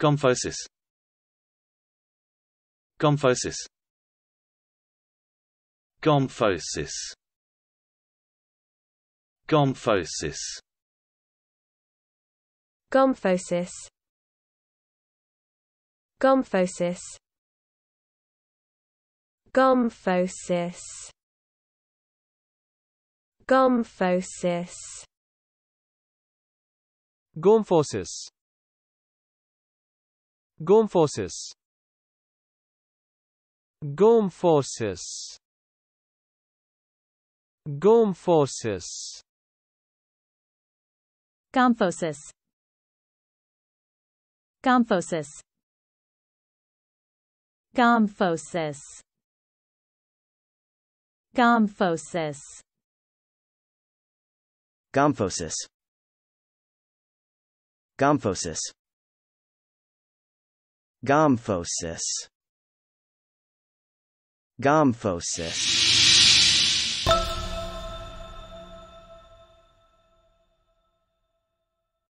Gomphosis. Gomphosis. Gomphosis. Gomphosis. Gomphosis. Gomphosis. Gomphosis. Gomphosis. Gomphosis. Gomphosis. Gomphosis. Gome Gomphosis Gomphosis Gomphosis Gomphosis Gomphosis Gomphosis Gomphosis. Gomphosis.